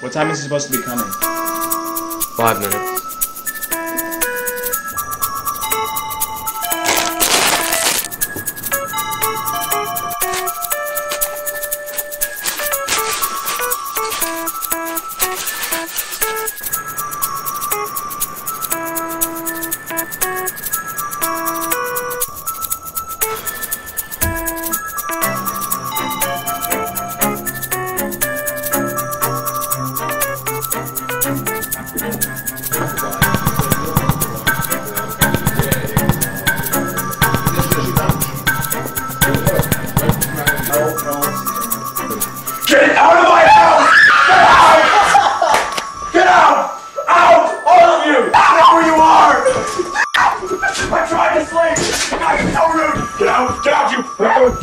What time is he supposed to be coming? Five minutes. Thank Get out of my house! Get out! Get out! Out! All of you! Wherever you are! I tried to sleep! You guys are so rude! Get out! Get out, you!